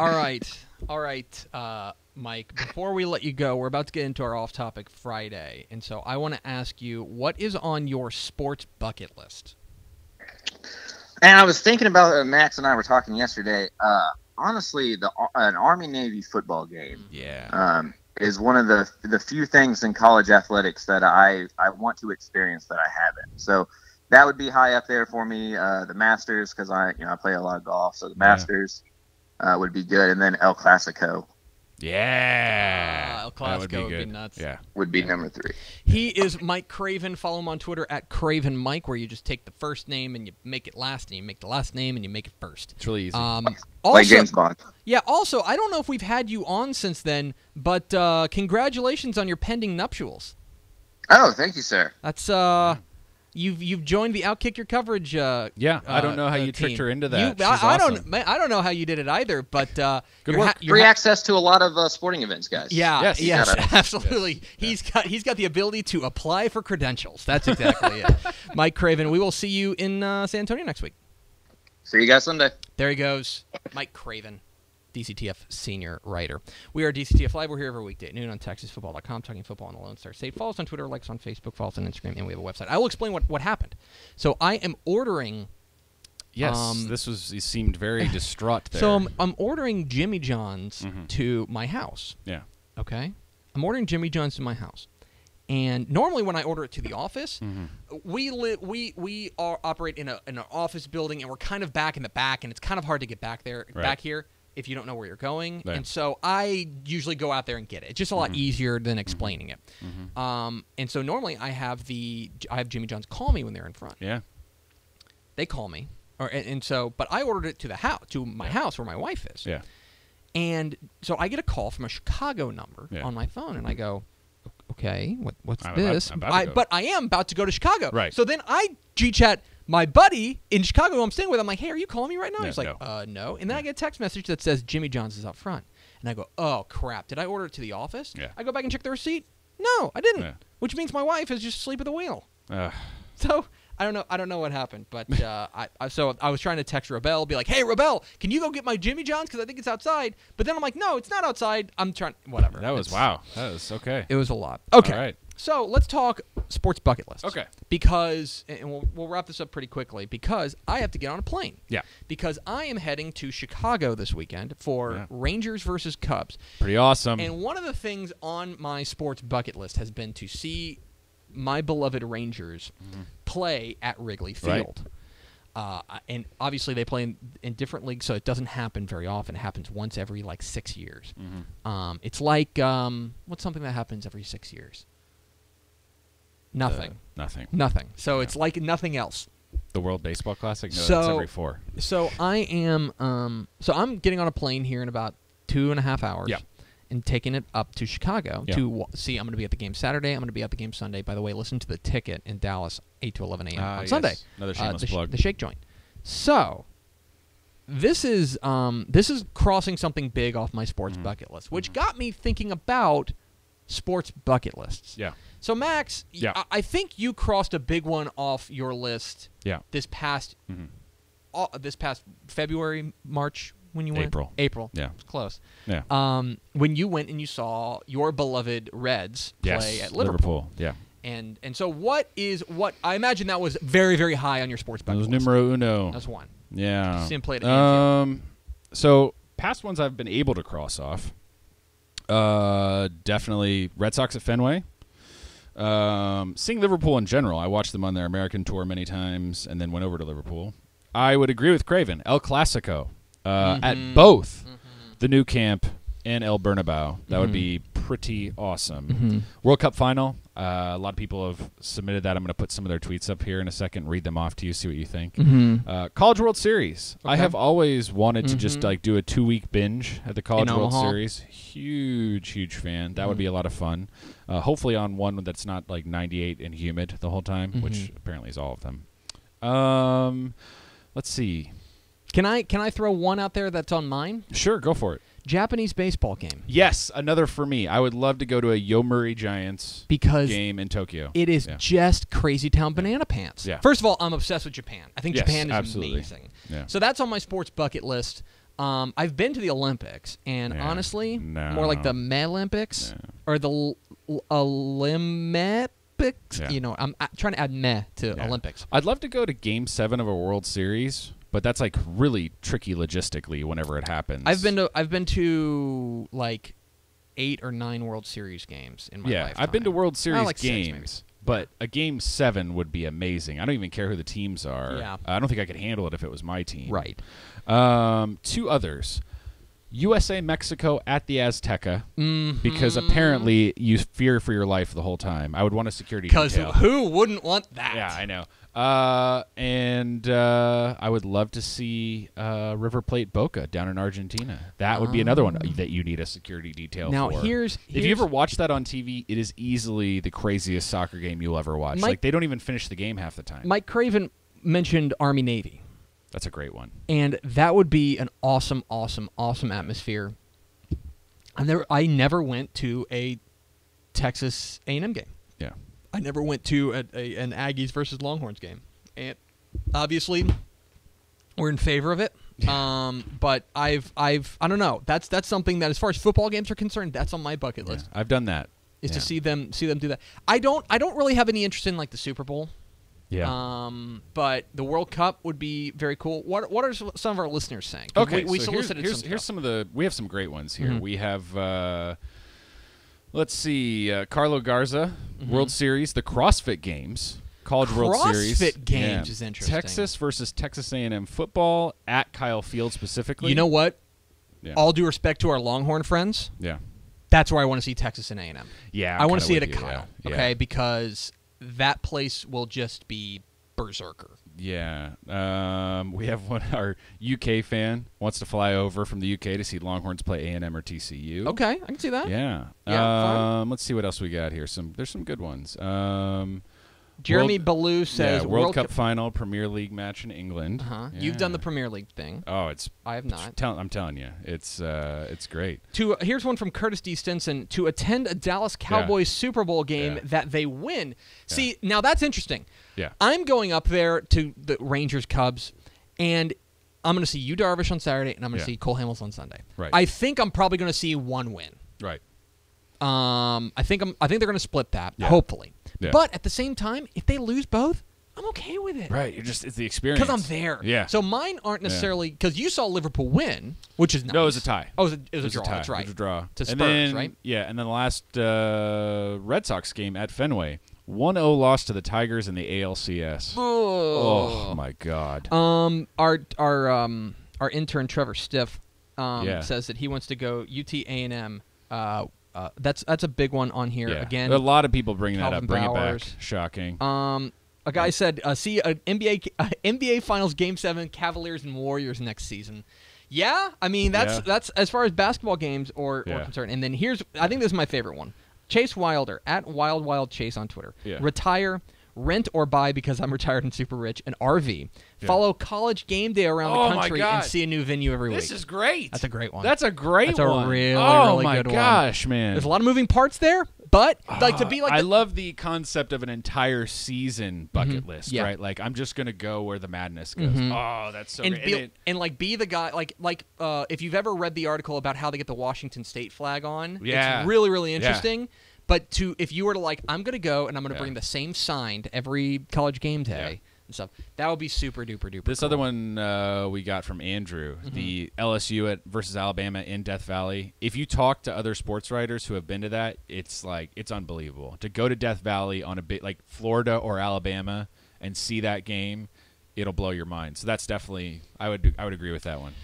All right, all right, uh, Mike. Before we let you go, we're about to get into our off-topic Friday, and so I want to ask you, what is on your sports bucket list? And I was thinking about uh, Max and I were talking yesterday. Uh, honestly, the an Army Navy football game Yeah. um, is one of the the few things in college athletics that I I want to experience that I haven't. So that would be high up there for me. Uh, the Masters because I you know I play a lot of golf, so the. Masters uh, would be good, and then El Clasico yeah. Ah, El That would be Clasico would be nuts. Yeah. would be number three. He is Mike Craven. Follow him on Twitter at Craven Mike, where you just take the first name and you make it last, and you make the last name and you make it first. It's really easy. Um, Like also, James Bond. yeah. Also, I don't know if we've had you on since then, but uh, congratulations on your pending nuptials. Oh, thank you, sir. That's uh, you've you've joined the Outkick Your Coverage. Uh, yeah. I don't uh, know how uh, you tricked her into that. You, She's I, I awesome. don't. Man, I don't know how you did it either, but uh, Good you're work. ha- you're Free ha- access to a lot of uh, sporting events, guys. Yeah, Yes. yes, Gotta- absolutely. He's got he's got the ability to apply for credentials. That's exactly it. Mike Craven, we will see you in uh, San Antonio next week. See you guys Sunday. There he goes, Mike Craven, DCTF senior writer. We are DCTF Live. We're here every weekday at noon on TexasFootball.com, talking football on the Lone Star State. Follow us on Twitter, likes on Facebook, follow us on Instagram, and we have a website. I will explain what, what happened. So I am ordering. Yes. Um, this was. He seemed very distraught there. So I'm, I'm ordering Jimmy John's Mhm. to my house. yeah. Okay, I'm ordering Jimmy John's to my house. And normally, when I order it to the office, Mhm. we li- we we are operate in a in an office building, and we're kind of back in the back, and it's kind of hard to get back there Right. back here if you don't know where you're going. Right. And so I usually go out there and get it. It's just a lot Mhm. easier than explaining it. Mhm. Um, and so normally I have the I have Jimmy John's call me when they're in front. Yeah. They call me, or and, and so but I ordered it to the house to my Yeah. house where my wife is. Yeah. And so I get a call from a Chicago number Yeah. on my phone, and I go, "Okay, what, what's I'm this?" I'm about I, but I am about to go to Chicago. Right. So then I G chat my buddy in Chicago who I'm staying with. I'm like, "Hey, are you calling me right now?" He's like, no. "Uh, no." And then I get a text message that says Jimmy John's is up front, and I go, "Oh crap! Did I order it to the office?" Yeah. I go back and check the receipt. No, I didn't. Yeah. Which means my wife is just asleep at the wheel. Ugh. So I don't know. I don't know what happened, but uh, I, I so I was trying to text Rebel, be like, "Hey, Rebel, can you go get my Jimmy John's? Because I think it's outside." But then I'm like, "No, it's not outside. I'm trying. Whatever." that was It's- wow. That was okay. It was a lot. Okay. All right. So let's talk sports bucket list. Okay. Because and we'll, we'll wrap this up pretty quickly because I have to get on a plane. Yeah. Because I am heading to Chicago this weekend for Yeah. Rangers versus Cubs. Pretty awesome. And one of the things on my sports bucket list has been to see my beloved Rangers play at Wrigley Mm-hmm. Right. Field. Uh, and obviously they play in, in different leagues, so it doesn't happen very often. It happens once every like six years. Mhm. Um, it's like um, what's something that happens every six years? Nothing. Uh, nothing. Nothing. So it's like nothing else. The World Baseball Classic. No, So- every four. So I am. Um, so I'm getting on a plane here in about two and a half hours. Yeah. And taking it up to Chicago Yeah. to see. I'm going to be at the game Saturday. I'm going to be at the game Sunday. By the way, listen to the ticket in Dallas, eight to eleven a.m. Ah, on yes. Sunday. Another Uh, shameless the, sh- plug. the Shake Joint. So this is um, this is crossing something big off my sports Mhm. bucket list, which got me thinking about sports bucket lists. Yeah. So Max, Yeah. I, I think you crossed a big one off your list Yeah. this past Mhm. uh, this past February, March when you went April. April. Yeah. It's close. Yeah. Um, when you went and you saw your beloved Reds yes. play at Liverpool. Yeah. And and so what is what I imagine that was very very high on your sports bucket was list. numero uno. That's one. Yeah. See him play at Um, so past ones I've been able to cross off. Uh, definitely Red Sox at Fenway. Um, seeing Liverpool in general, I watched them on their American tour many times, and then went over to Liverpool. I would agree with Craven. El Clasico uh, Mhm. at both Mhm. the Nou Camp and El Bernabeu. That would Mhm. be pretty awesome. Mhm. World Cup final. Uh, a lot of people have submitted that. I'm going to put some of their tweets up here in a second. Read them off to you. See what you think. Mhm. Uh, College World Series. I have always wanted to just Mhm. like do a two week binge at the College In World Omaha. Series. Huge, huge fan. That would Mhm. be a lot of fun. Uh, hopefully on one that's not like 98 and humid the whole time, which Mhm. apparently is all of them. Um, let's see. Can I can I throw one out there that's on mine? Sure, go for it. Japanese baseball game Yes, another for me. I would love to go to a Yomiuri Giants because game in Tokyo. It is Yeah. just crazy town banana pants. Yeah. First of all, I'm obsessed with Japan. I think Yes, Japan is absolutely. amazing. Yeah. So that's on my sports bucket list. Um, I've been to the Olympics, and Yeah. honestly, No. more like the Olympics No. or the Olympics. Yeah. You know, I'm trying to add meh to Yeah. Olympics. I'd love to go to Game Seven of a World Series, but that's like really tricky logistically whenever it happens. I've been to I've been to like eight or nine World Series games in my life. yeah, lifetime. I've been to World Series like games, but a Game Seven would be amazing. I don't even care who the teams are. Yeah. I don't think I could handle it if it was my team. Right. Um, two others. USA Mexico at the Azteca because Mm-hmm. apparently you fear for your life the whole time. I would want a security Because who wouldn't want that? Yeah, I know. Uh, and uh, I would love to see uh, River Plate Boca down in Argentina. That would be another one that you need a security detail Ah. Now, for. here's- if you ever watch that on TV, it is easily the craziest soccer game you'll ever watch. Mike- like they don't even finish the game half the time. Mike Craven mentioned Army Navy, That's a great one. and that would be an awesome, awesome, awesome atmosphere. I never, I never went to a Texas A&M game. Yeah. I never went to a, a, an Aggies versus Longhorns game, and obviously, we're in favor of it. Um, but I've, I've, I don't know. That's that's something that, as far as football games are concerned, that's on my bucket Yeah, list. I've done that. Is Yeah. to see them, see them do that. I don't, I don't really have any interest in like the Super Bowl. Yeah. Um, but the World Cup would be very cool. What What are some some of our listeners saying? Okay, we, we so solicited here's, some. here's some of the. We have some great ones here. Mhm. We have. Uh, let's see, uh, Carlo Garza, World Series, the CrossFit Games, College World Series. CrossFit Games Yeah. is interesting. Texas versus Texas A&M football at Kyle Field specifically. You know what? Yeah. All due respect to our Longhorn friends, yeah, that's where I want to see Texas and A and M. yeah. I want kinda to see it at you, Kyle, yeah. okay? Because that place will just be berserker. Yeah. Um, we have one. Our UK fan wants to fly over from the UK to see Longhorns play A&M or TCU. Okay, I can see that. Yeah. Yeah, um, let's see what else we got here. Some there's some good ones. Um, Jeremy World- Ballou says yeah, World, Cup, final Premier League match in England. Uh-huh. You've done the Premier League thing. Oh, it's I have not. Tell, I'm telling you, it's uh, it's great. To here's one from Curtis D. Stinson to attend a Dallas Cowboys Super Bowl game Yeah. that they win. See, now that's interesting. Yeah. I'm going up there to the Rangers Cubs, and I'm going to see Yu Darvish on Saturday, and I'm going to Yeah. see Cole Hamels on Sunday. Right. I think I'm probably going to see one win. Right. Um, I think I'm. I think they're going to split that. Yeah. Hopefully. Yeah. But at the same time, if they lose both, I'm okay with it. Right. You're just it's the experience. Because I'm there. Yeah. So mine aren't necessarily because you saw Liverpool win, which is nice. No, it was a tie. Oh, it was a, it was It was a draw. tie. That's right. It was a draw. To Spurs, then, right? Yeah, and then the last uh, Red Sox game at Fenway, 1-0 loss to the Tigers in the ALCS. Oh. Oh my God. Um, our our um our intern Trevor Stiff um Yeah. says that he wants to go UT A and M. Uh, uh, that's that's a big one on here yeah. again. a lot of people bringing that up. Bring it back. Shocking. Um, a guy said, uh, "See an NBA uh, NBA Finals Game Seven, Cavaliers and Warriors next season." Yeah, I mean that's Yeah. that's as far as basketball games or, or concerned. And then here's I think this is my favorite one: Chase Wilder at Wild Wild Chase on Twitter. Yeah. Retire, rent or buy because I'm retired and super rich. An RV. Yeah. Follow college game day around Oh the country and see a new venue every this week. This is great. That's a great one. That's a great That's a one. really, oh really good one. Oh my gosh, man. There's a lot of moving parts there, but like to be like Ah, I the- love the concept of an entire season bucket list, Yeah. right? Like I'm just gonna go where the madness goes. Mhm. Oh, that's so and, great. be, And it- and like be the guy like like uh, if you've ever read the article about how they get the Washington State flag on, Yeah. it's really really Yeah. But to if you were to like, I'm gonna go and I'm gonna Yeah. bring the same sign to every college game day Yeah. and stuff. That would be super duper duper. This cool. other one uh, we got from Andrew, Mm-hmm. the LSU at versus Alabama in Death Valley. If you talk to other sports writers who have been to that, it's like it's unbelievable to go to Death Valley on a bit like Florida or Alabama and see that game. It'll blow your mind. So that's definitely I would I would agree with that one.